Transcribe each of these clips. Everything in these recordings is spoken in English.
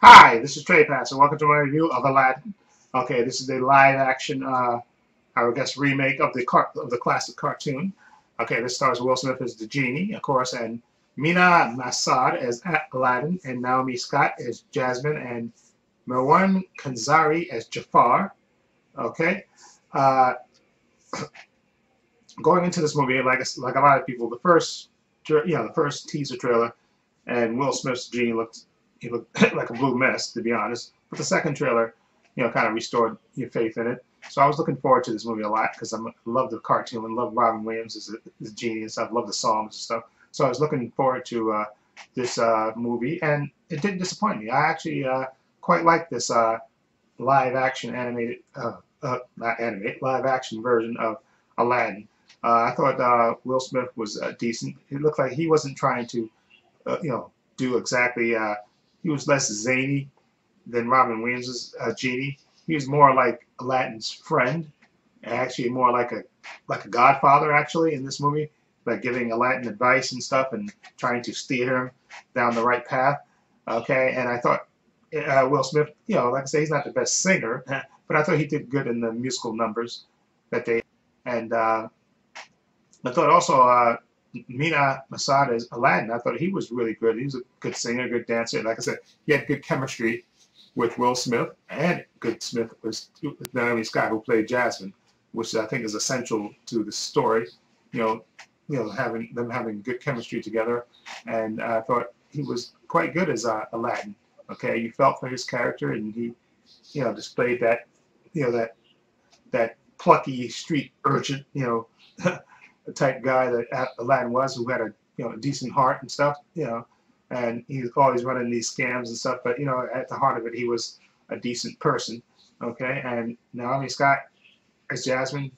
Hi, this is Trey Pass, and welcome to my review of Aladdin. Okay, this is a live-action, uh, I guess, remake of the of the classic cartoon. Okay, this stars Will Smith as the genie, of course, and Mena Massoud as Aladdin, and Naomi Scott as Jasmine, and Marwan Kenzari as Jafar. Okay, uh, going into this movie, like like a lot of people, the first, you know, the first teaser trailer, and Will Smith's genie looked he looked like a blue mess, to be honest. But the second trailer, you know, kind of restored your faith in it. So I was looking forward to this movie a lot because I love the cartoon and love Robin Williams as a, as a and stuff. Love the songs and stuff. So I was looking forward to uh, this uh, movie, and it didn't disappoint me. I actually uh, quite like this uh, live action animated, uh, uh, not animated, live action version of Aladdin. I thought Will Smith was decent. It looked like he wasn't trying to, you know, do exactly he was less zany than Robin Williams' uh, genie. He was more like Aladdin's friend, actually more like a like a godfather actually in this movie, like giving Aladdin advice and stuff and trying to steer him down the right path. Okay, and I thought uh, Will Smith, you know, like I say, he's not the best singer, but I thought he did good in the musical numbers that they and uh, I thought also uh, Mena Massoud as Aladdin, I thought he was really good. He was a good singer, good dancer. Like I said, he had good chemistry with Will Smith, and good Smith was Naomi Scott, who played Jasmine, which I think is essential to the story. You know, you know, having them having good chemistry together, and I thought he was quite good as uh, Aladdin. Okay, you felt for his character, and he, you know, displayed that, you know, that that plucky street urchin, you know. the type guy that Aladdin was, who had a you know a decent heart and stuff, you know, and he was always running these scams and stuff. But you know, at the heart of it, he was a decent person. Okay, and Naomi Scott as Jasmine,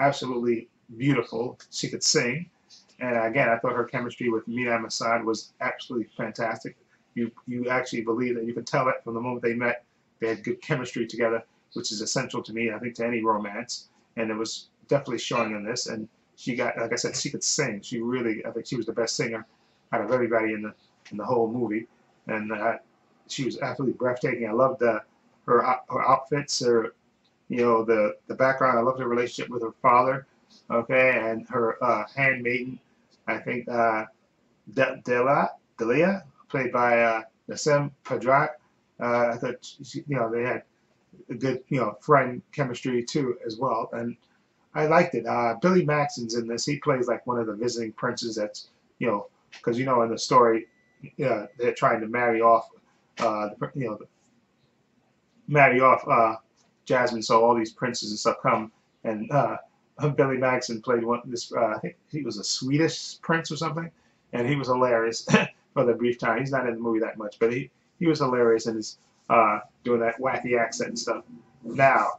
absolutely beautiful. She could sing, and again, I thought her chemistry with Mena Massoud was absolutely fantastic. You you actually believe that you could tell it from the moment they met. They had good chemistry together, which is essential to me. I think to any romance, and it was definitely showing in this. And she got, like I said, she could sing. She really, I think she was the best singer out of everybody in the in the whole movie, and uh, she was absolutely breathtaking. I loved uh, her her outfits, her you know the the background. I loved her relationship with her father, okay, and her uh, handmaiden. I think uh, Dela Dalia, played by uh, Pedrad. Uh, I thought she, you know they had a good you know friend chemistry too as well, and I liked it. Uh, Billy Magnussen's in this. He plays like one of the visiting princes. That's you know because you know in the story, yeah, they're trying to marry off, uh, you know, marry off uh, Jasmine. So all these princes and stuff come, and uh, Billy Magnussen played one. This uh, I think he was a Swedish prince or something, and he was hilarious for the brief time. He's not in the movie that much, but he he was hilarious and is uh, doing that wacky accent and stuff. Now,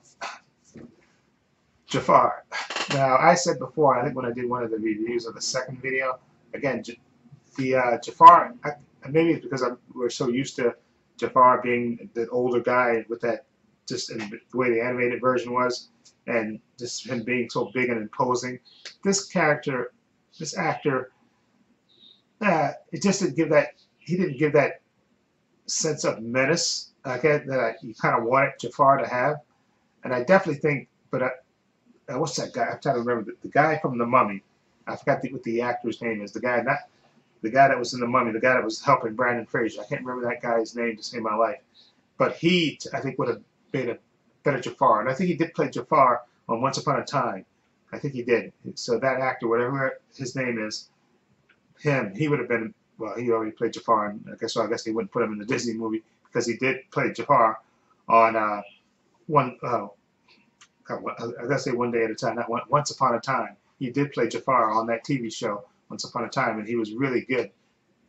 Jafar. Now, I said before, I think when I did one of the reviews of the second video, again, the uh, Jafar, I, maybe it's because I'm, we're so used to Jafar being the older guy with that, just in the way the animated version was, and just him being so big and imposing. This character, this actor, uh, it just didn't give that, he didn't give that sense of menace okay, that I, you kind of wanted Jafar to have. And I definitely think, but I, uh, what's that guy? I'm trying to remember the, the guy from The Mummy. I forgot the, what the actor's name is. The guy not the guy that was in The Mummy. The guy that was helping Brendan Fraser. I can't remember that guy's name to save my life. But he, I think, would have been a better Jafar. And I think he did play Jafar on Once Upon a Time. I think he did. So that actor, whatever his name is, him, he would have been. Well, he already played Jafar, and I guess so. I guess they wouldn't put him in the Disney movie because he did play Jafar on uh, one. Uh, I gotta say one day at a time, not one, once upon a time. He did play Jafar on that TV show once upon a time, and he was really good.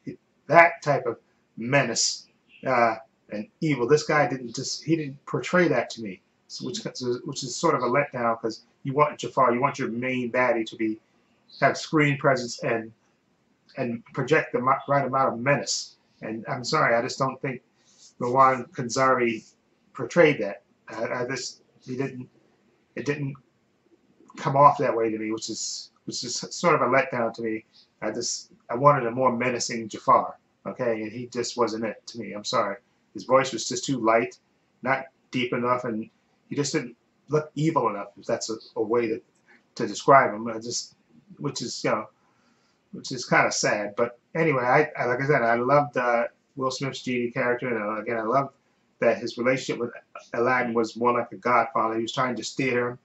He, that type of menace uh, and evil. This guy didn't just he didn't portray that to me, so which which is sort of a letdown because you want Jafar, you want your main baddie to be have screen presence and and project the right amount of menace. And I'm sorry, I just don't think Marwan Kenzari portrayed that. I, I just he didn't it didn't come off that way to me, which is which is sort of a letdown to me. I just I wanted a more menacing Jafar, okay, and he just wasn't it to me. I'm sorry. his voice was just too light, not deep enough, and he just didn't look evil enough. If that's a, a way to to describe him, I just which is you know which is kind of sad. But anyway, I, I like I said, I loved uh, Will Smith's genie character, and uh, again, I loved that his relationship with Aladdin was more like a godfather. He was trying to steer him,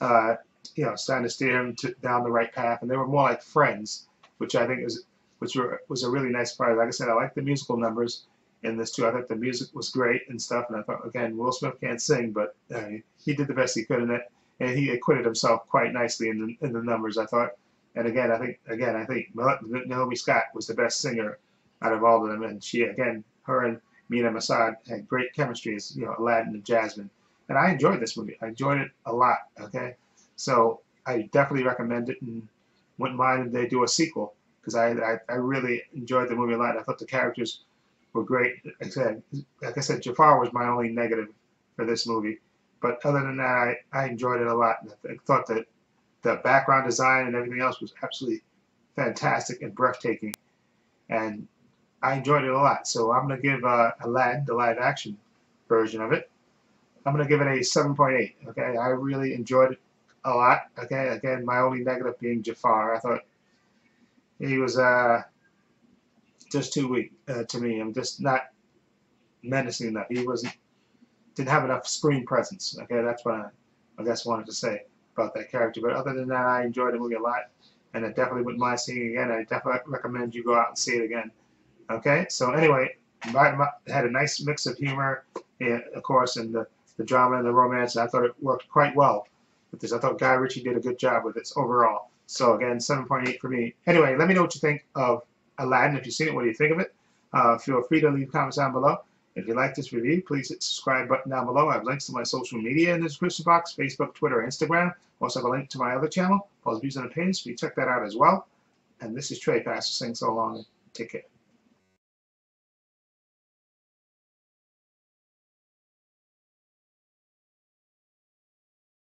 uh, you know, trying to steer him to, down the right path, and they were more like friends, which I think was which were, was a really nice part. Like I said, I like the musical numbers in this too. I thought the music was great and stuff, and I thought again, Will Smith can't sing, but uh, he did the best he could in it, and he acquitted himself quite nicely in the in the numbers. I thought. And again, I think again, I think Naomi Scott was the best singer out of all of them, and she again, her and Mena Massoud had great chemistry as you know Aladdin and Jasmine, and I enjoyed this movie. I enjoyed it a lot. Okay, so I definitely recommend it, and wouldn't mind if they do a sequel because I, I I really enjoyed the movie a lot. I thought the characters were great. Like I said, like I said, Jafar was my only negative for this movie, but other than that, I, I enjoyed it a lot. I thought that the background design and everything else was absolutely fantastic and breathtaking. And I enjoyed it a lot. So I'm going to give uh, Aladdin, the live action version of it, I'm going to give it a 7.8. Okay, I really enjoyed it a lot. Okay, again, my only negative being Jafar. I thought he was uh, just too weak uh, to me. I'm just not menacing enough. He wasn't didn't have enough screen presence. Okay, that's what I, I guess wanted to say about that character. But other than that, I enjoyed the movie a lot, and I definitely wouldn't mind seeing it again. I definitely recommend you go out and see it again. Okay, so anyway, my, my, had a nice mix of humor, and, of course, and the, the drama and the romance. And I thought it worked quite well with this. I thought Guy Ritchie did a good job with this overall. So again, 7.8 for me. Anyway, let me know what you think of Aladdin. If you've seen it, what do you think of it? Uh, feel free to leave comments down below. If you like this review, please hit the subscribe button down below. I have links to my social media in the description box, Facebook, Twitter, Instagram. Also have a link to my other channel, Paul's Views and Opinions. You check that out as well. And this is Trepacer saying so long. Take care.